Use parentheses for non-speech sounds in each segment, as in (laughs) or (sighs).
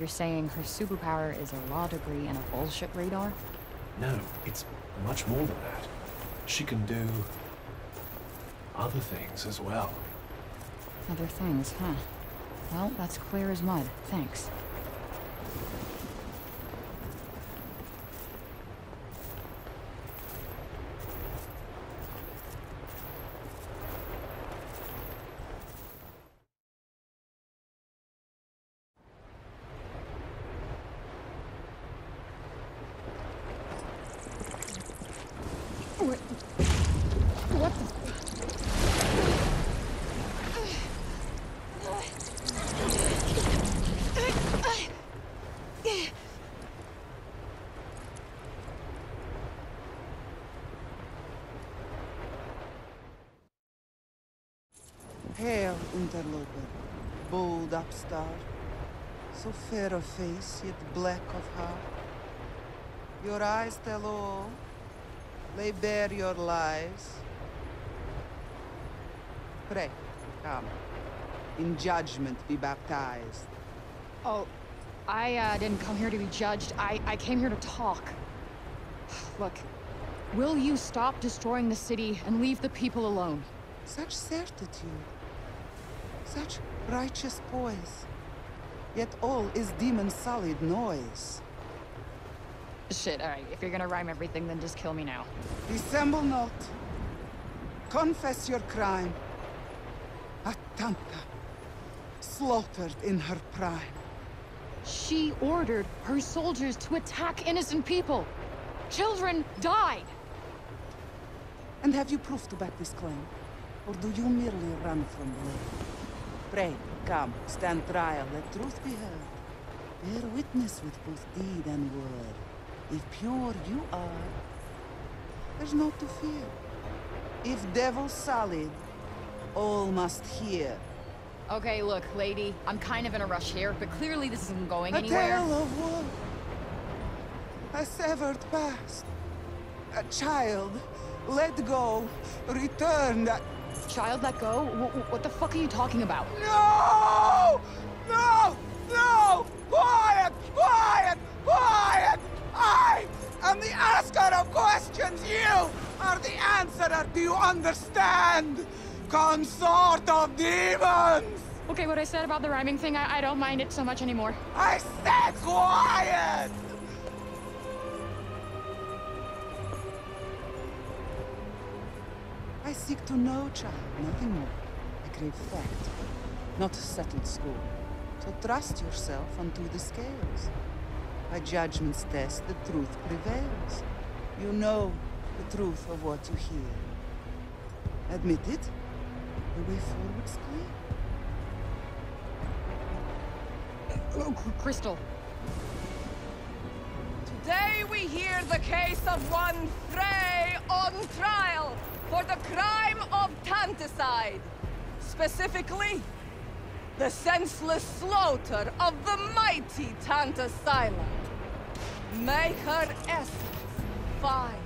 You're saying her superpower is a law degree and a bullshit radar? No, it's much more than that. She can do other things as well. Other things, huh? Well, that's clear as mud. Thanks. What? What the? Hail, interloper, bold upstart, so fair of face, yet black of heart. Your eyes tell all, lay bare your lies. Pray, come, in judgment be baptized. Oh, I uh, didn't come here to be judged. I, I came here to talk. (sighs) Look, will you stop destroying the city and leave the people alone? Such certitude, such righteous poise, yet all is demon-solid noise. Shit, alright, if you're gonna rhyme everything, then just kill me now. Dissemble not. Confess your crime. Atanta, slaughtered in her prime. She ordered her soldiers to attack innocent people. Children died. And have you proof to back this claim? Or do you merely run from blame? Pray, come, stand trial, let truth be heard. Bear witness with both deed and word. If pure you are, there's naught to fear. If devil solid, all must hear. Okay, look, lady, I'm kind of in a rush here, but clearly this isn't going A anywhere. tale of woe. A severed past. A child let go, returned. Child, let go? Wh- what the fuck are you talking about? No! No! No! Quiet! Quiet! Quiet! I am the asker of questions. You are the answerer. Do you understand? Consort of demons! Okay, what I said about the rhyming thing, I, I don't mind it so much anymore. I said quiet! I seek to know, child, nothing more. I crave fact, not a settled score. So trust yourself unto the scales. By judgment's test, the truth prevails. You know the truth of what you hear. Admit it, the way forward's clear. Oh, Crystal. Today we hear the case of one Frey on trial for the crime of tanticide. Specifically, the senseless slaughter of the mighty Tanta Sila. Make her essence find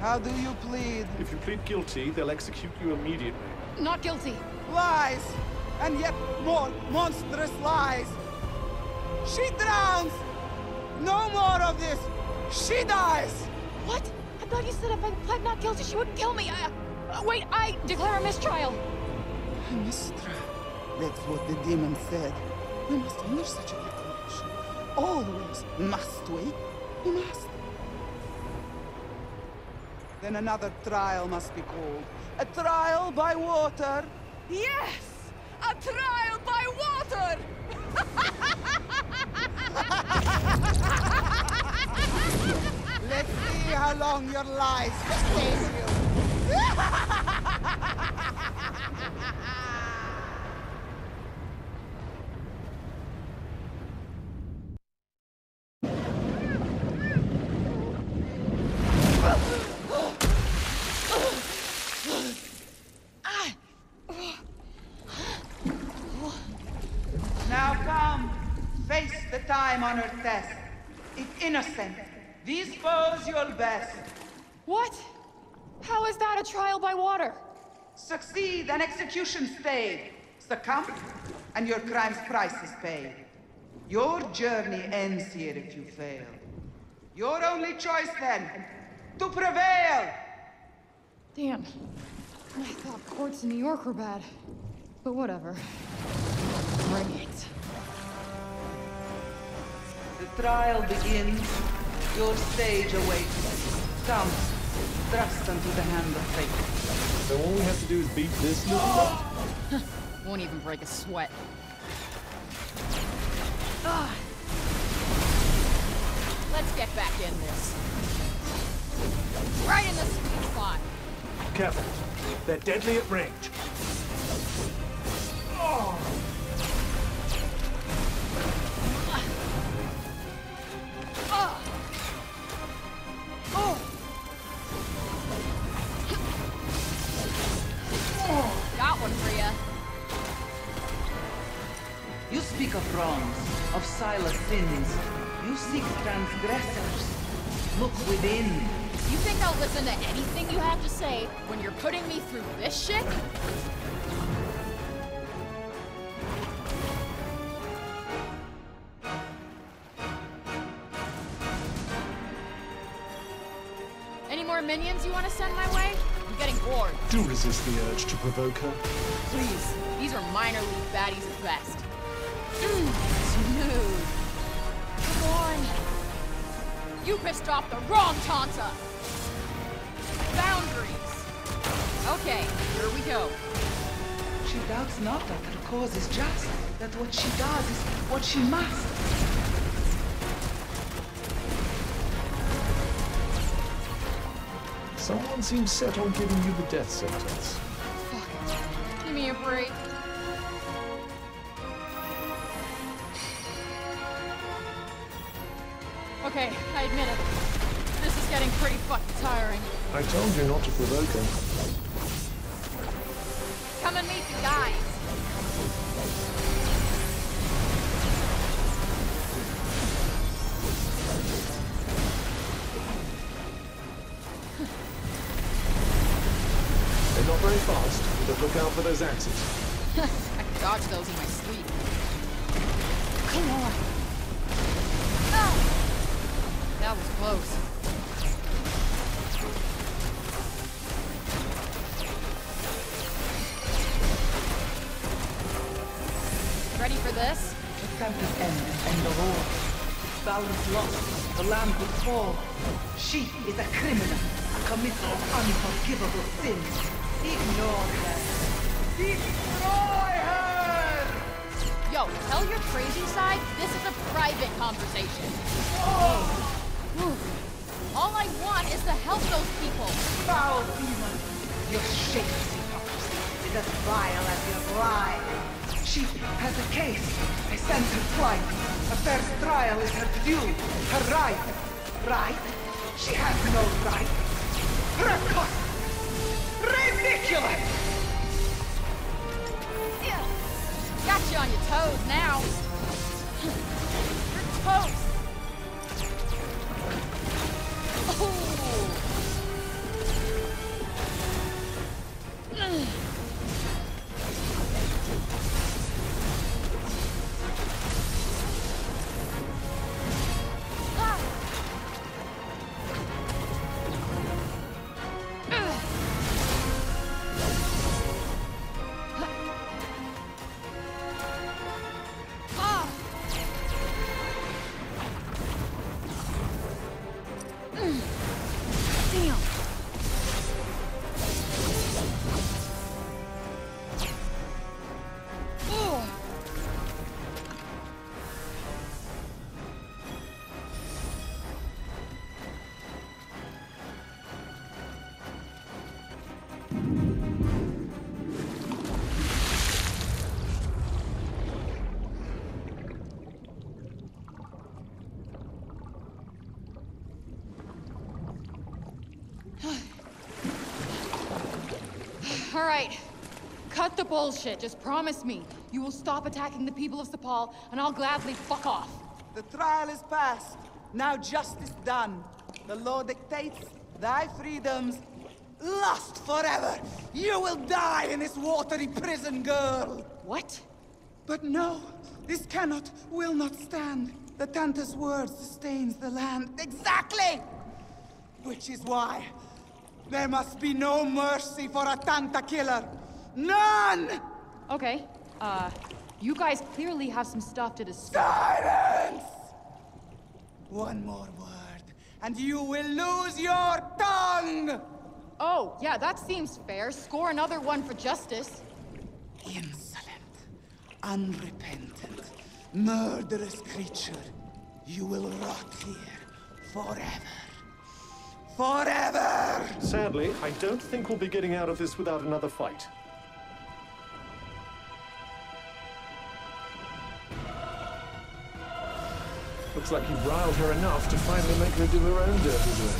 How do you plead? If you plead guilty, they'll execute you immediately. Not guilty. Lies! And yet more monstrous lies! She drowns! No more of this! She dies! What? I thought you said if I pled not guilty, she wouldn't kill me. I, uh, wait, I declare a mistrial. Mistra. That's what the demon said. We must honor such a declaration. Always must we? We must. Then another trial must be called. A trial by water. Yes! A trial Let's see how long your lies sustain you. Now come, face the time-honored test. If innocent, these foes you'll best. What? How is that a trial by water? Succeed and execution stayed. Succumb, and your crime's price is paid. Your journey ends here if you fail. Your only choice then, to prevail! Damn. I thought courts in New York were bad. But whatever. Bring it. The trial begins. Your stage awaits. Come, thrust unto the hand of fate. So all we have to do is beat this little (gasps) nut? Won't even break a sweat. Ah. Let's get back in this. Right in the sweet spot. Careful. They're deadly at range. Ah. Ah. Got one for ya. You speak of wrongs, of Sila's sins. You seek transgressors. Look within. You think I'll listen to anything you have to say when you're putting me through this shit? Minions you want to send my way? I'm getting bored. Do resist the urge to provoke her. Please, these are minor league baddies at best. Mm, smooth. Come on. You pissed off the wrong Tanta. Boundaries. Okay, here we go. She doubts not that her cause is just, that what she does is what she must. Someone seems set on giving you the death sentence. Fuck. Give me a break. Okay, I admit it. This is getting pretty fucking tiring. I told you not to provoke her. Come and meet the guys. They're not very fast, but look out for those axes. (laughs) I can dodge those in my sleep. Come on. Ah! That was close. Ready for this? The tempest ends and the war. Balance lost, the land would fall. She is a criminal, a committer of unforgivable sins. Ignore her. Destroy her! Yo, tell your crazy side this is a private conversation. All I want is to help those people. Foul demon! Your shameless hypocrisy is as vile as your lie. She has a case. I sent her flight. A fair trial is her due, her right. Right? She has no right. Preposterous! Ridiculous! Got you on your toes now. (laughs) You're. The bullshit. Just promise me you will stop attacking the people of Cipal, and I'll gladly fuck off. The trial is past. Now justice done. The law dictates thy freedoms. Lost forever! You will die in this watery prison, girl! What? But no, this cannot, will not stand. The Tanta's word sustains the land. Exactly! Which is why there must be no mercy for a Tanta killer. None! Okay, uh, you guys clearly have some stuff to discuss. Silence! One more word, and you will lose your tongue! Oh, yeah, that seems fair. Score another one for justice. Insolent, unrepentant, murderous creature. You will rot here forever. Forever! Sadly, I don't think we'll be getting out of this without another fight. Looks like you've riled her enough to finally make her do her own dirty work.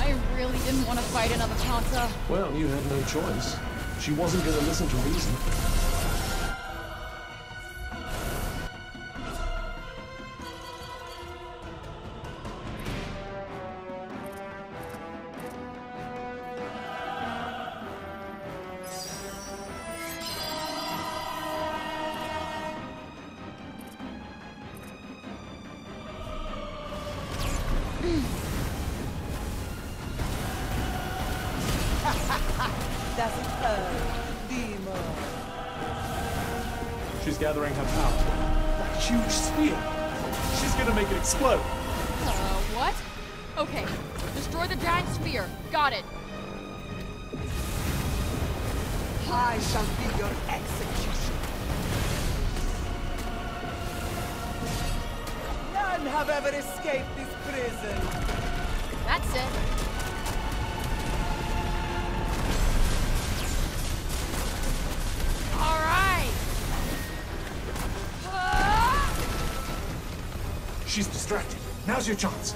I really didn't want to fight another Tanta. Well, you had no choice. She wasn't going to listen to reason. She's gathering her power. That huge sphere. She's going to make it explode. Uh, what? Okay, destroy the giant sphere. Got it. I shall be your execution. None have ever escaped this prison. That's it. Distracted. Now's your chance.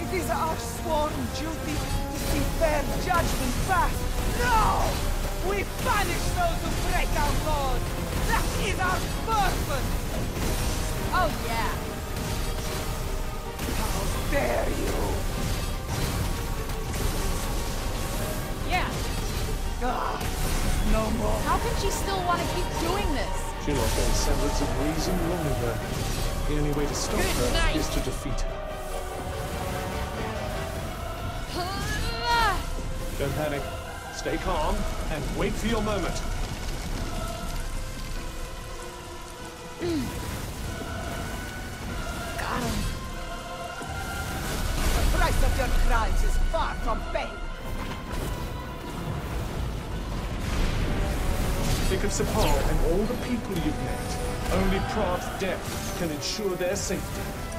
It is our sworn duty to see fair judgment fast. No! We punish those who break our laws. That is our purpose. Oh yeah. How dare you? Yeah. Ah, no more. How can she still want to keep doing this? She lost any semblance of reason long ago. The only way to stop Good her night. is to defeat her. Don't panic. Stay calm and wait for your moment. Got him. The price of your crimes is far from pay. Of Cipal and all the people you've met. Only Prav's death can ensure their safety.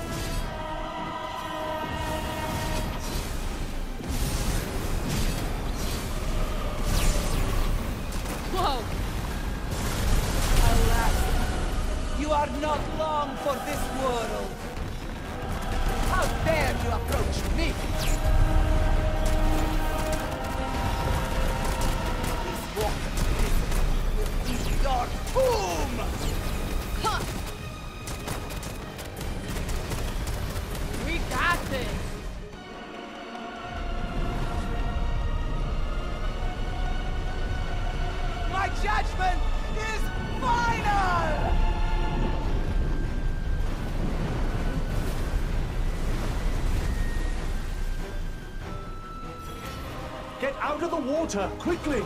Water, quickly!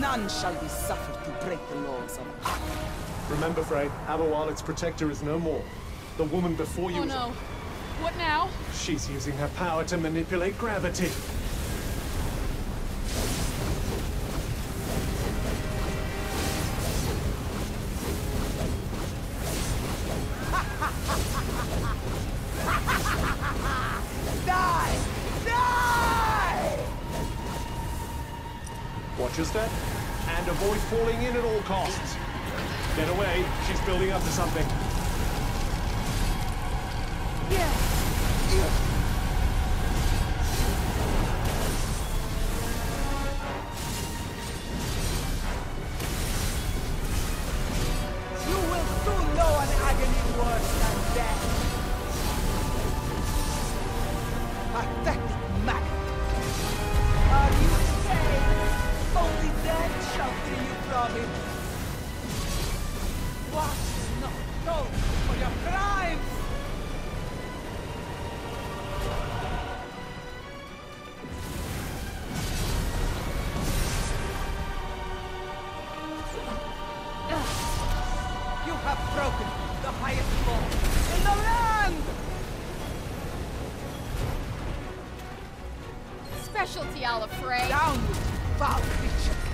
None shall be suffered to break the laws of Ak. Remember, Frey, Aberwal, protector, is no more. The woman before you Oh no. What now? She's using her power to manipulate gravity. Wash have broken the highest law in the land! Specialty Alafray. Down, you foul creature!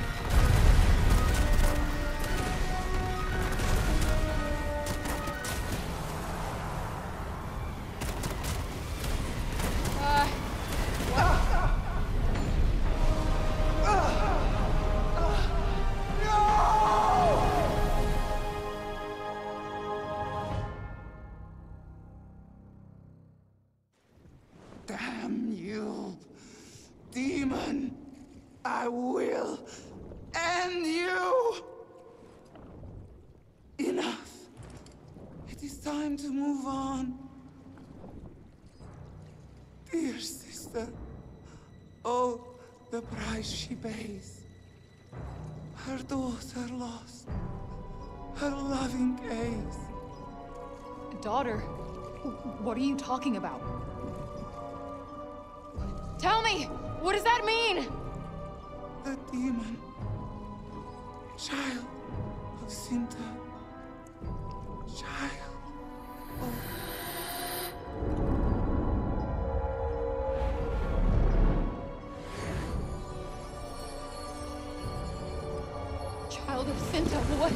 Demon! I will end you! Enough! It is time to move on. Dear sister, oh, the price she pays. Her daughter lost. Her loving gaze. Daughter, what are you talking about? Tell me! What does that mean? the demon, child of Cinta, child of. Child of Cinta, what?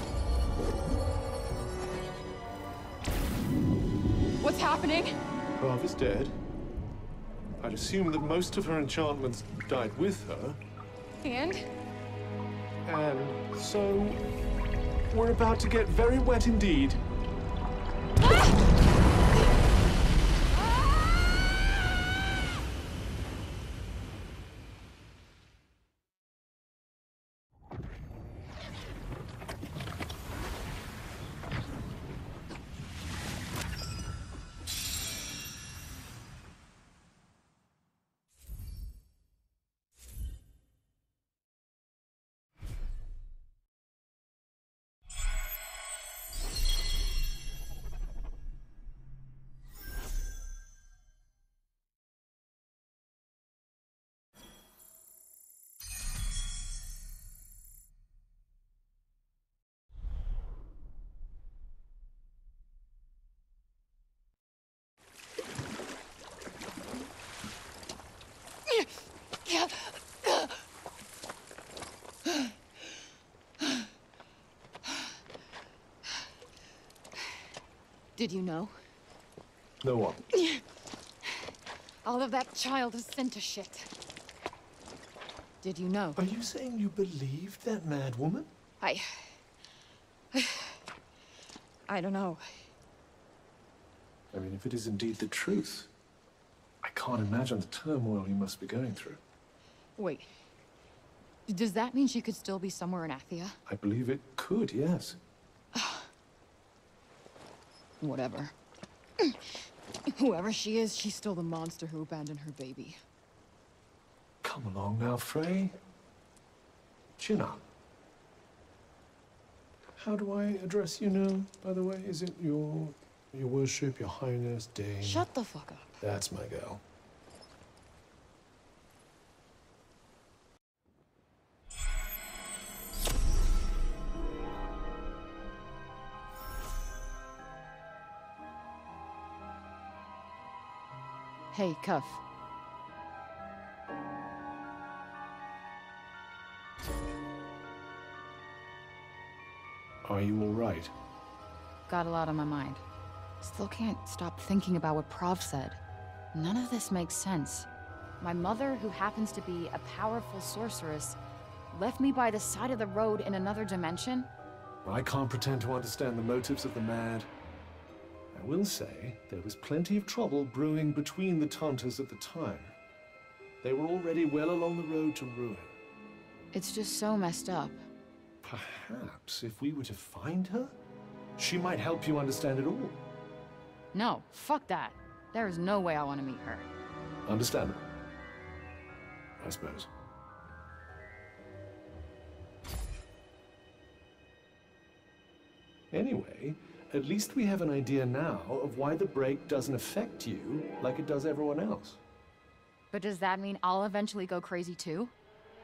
What's happening? Prav is dead. Assume that most of her enchantments died with her. And? And so, we're about to get very wet indeed. Did you know? No one. All of that child of Cinta shit. Did you know? Are you saying you believed that mad woman? I... I don't know. I mean, if it is indeed the truth, I can't imagine the turmoil you must be going through. Wait. Does that mean she could still be somewhere in Athia? I believe it could, yes. (sighs) Whatever. (clears throat) Whoever she is, she's still the monster who abandoned her baby. Come along now, Frey. Chin up. How do I address you now, by the way? Is it your... your worship, your highness, dame? Shut the fuck up. That's my girl. Hey, Cuff. Are you all right? Got a lot on my mind. Still can't stop thinking about what Prav said. None of this makes sense. My mother, who happens to be a powerful sorceress, left me by the side of the road in another dimension? I can't pretend to understand the motives of the mad. I will say there was plenty of trouble brewing between the Tantas at the time. They were already well along the road to ruin. It's just so messed up. Perhaps if we were to find her, she might help you understand it all. No, fuck that. There is no way I want to meet her. Understandable. I suppose. Anyway, at least we have an idea now of why the break doesn't affect you like it does everyone else. But does that mean I'll eventually go crazy too?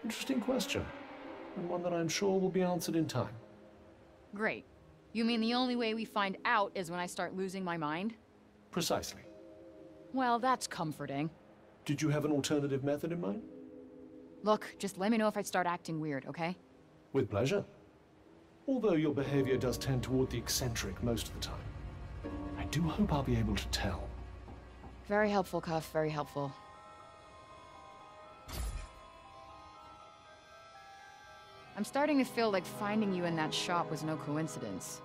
Interesting question, and one that I'm sure will be answered in time. Great. You mean the only way we find out is when I start losing my mind? Precisely. Well, that's comforting. Did you have an alternative method in mind? Look, just let me know if I start acting weird, okay? With pleasure. Although your behavior does tend toward the eccentric most of the time. I do hope I'll be able to tell. Very helpful, Cuff, very helpful. I'm starting to feel like finding you in that shop was no coincidence.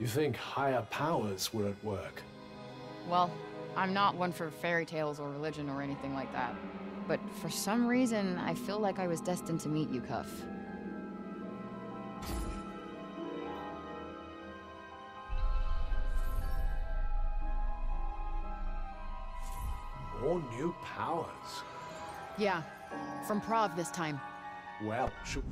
You think higher powers were at work? Well, I'm not one for fairy tales or religion or anything like that. But for some reason, I feel like I was destined to meet you, Cuff. Powers? Yeah, from Prav this time. Well, should...